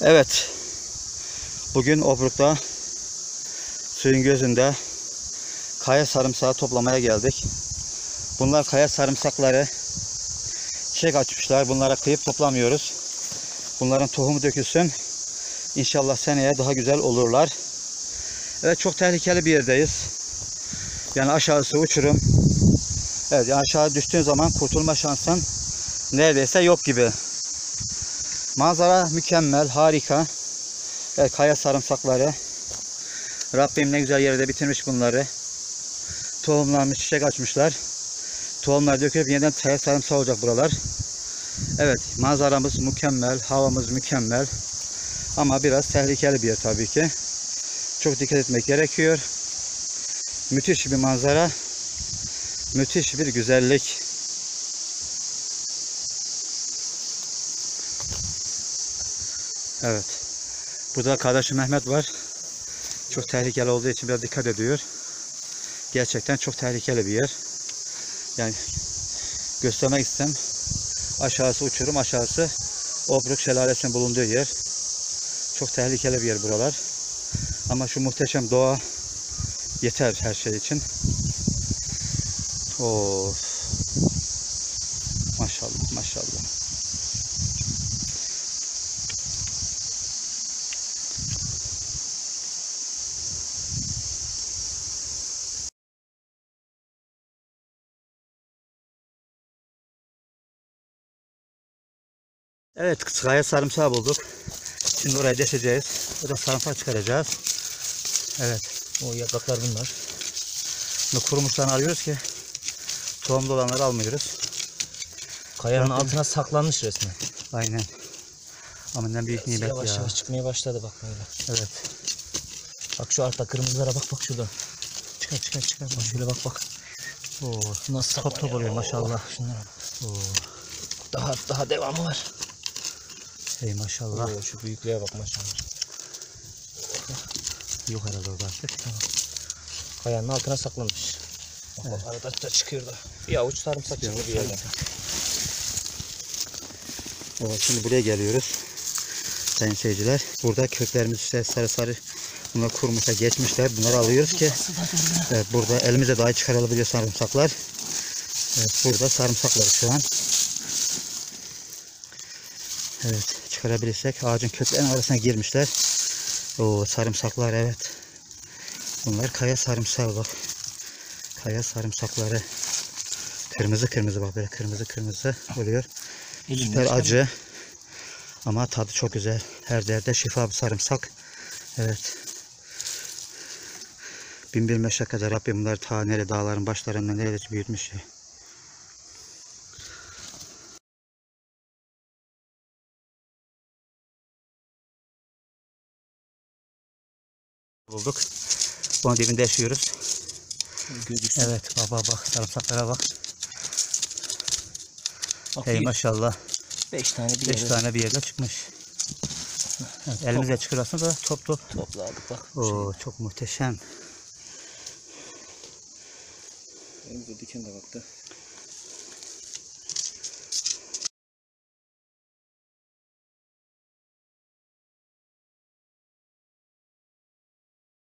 Evet. Bugün Obruk'ta suyun gözünde kaya sarımsağı toplamaya geldik. Bunlar kaya sarımsakları çiçek açmışlar. Bunlara kıyıp toplamıyoruz. Bunların tohumu dökülsün. İnşallah seneye daha güzel olurlar. Evet çok tehlikeli bir yerdeyiz. Yani aşağısı uçurum. Evet yani aşağı düştüğün zaman kurtulma şansın neredeyse yok gibi. Manzara mükemmel, harika. Evet, kaya sarımsakları. Rabbim ne güzel yerde bitirmiş bunları. Tohumlanmış, çiçek açmışlar. Tohumlar dökülüp yeniden kaya sarımsağı olacak buralar. Evet, manzaramız mükemmel, havamız mükemmel. Ama biraz tehlikeli bir yer tabii ki. Çok dikkat etmek gerekiyor. Müthiş bir manzara. Müthiş bir güzellik. Evet. Burada kardeşim Mehmet var. Çok tehlikeli olduğu için biraz dikkat ediyor. Gerçekten çok tehlikeli bir yer. Yani göstermek istem. Aşağısı uçurum, aşağısı Obruk Şelalesi'nin bulunduğu yer. Çok tehlikeli bir yer buralar. Ama şu muhteşem doğa yeter her şey için. Of. Maşallah, maşallah. Evet, kaya sarımsağı bulduk. Şimdi oraya deşeceğiz. Burada sarımsak çıkaracağız. Evet, o yapraklar bunlar. Bunu kurumuşlarını alıyoruz ki tohumlu olanları almıyoruz. Kayanın Zaten- altına saklanmış resmen. Aynen. Aman büyük nimet yavaş ya. yavaş çıkmaya başladı bak böyle. Evet. Bak şu altta kırmızılara bak bak şurada. Çıkar çıkar çıkar bak şöyle bak bak. Oo, Nasıl top top oluyor maşallah. Şunlara bak. Oo, Daha daha devamı var. Hey maşallah. Oo, şu büyüklüğe bak maşallah. Yok herhalde orada artık. Kayanın altına saklanmış. Bak bak arada da çıkıyor da. Bir avuç sarımsak çıktı bir yerden. Evet, şimdi buraya geliyoruz. Sayın seyirciler. Burada köklerimiz işte sarı sarı bunlar kurmuşlar, geçmişler. Bunları alıyoruz ki evet, burada elimize dahi çıkarılabiliyor sarımsaklar. Evet, burada sarımsaklar şu an. Evet, çıkarabilirsek ağacın köklerinin arasına girmişler. O sarımsaklar evet. Bunlar kaya sarımsağı bak. Kaya sarımsakları. Kırmızı kırmızı bak böyle kırmızı kırmızı oluyor. Süper acı. Ama tadı çok güzel. Her derde şifa bir sarımsak. Evet. Bin bir meşakkate Rabbim bunları ta nere dağların başlarında nerede büyütmüş ya. Bulduk. Bunun dibinde yaşıyoruz. Gözüksün. Evet bak bak bak sarımsaklara bak. Bak Hey maşallah. beş tane bir 5 yere tane bir yerde çıkmış. Evet, elimizle çıkarırsa da top top. topladık bak. Oo, çok muhteşem. Elimizde diken de baktı.